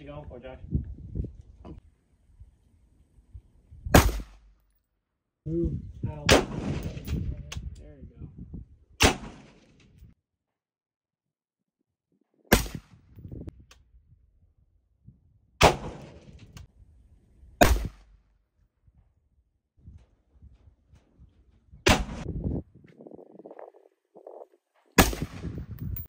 What you going for, Josh? Move out.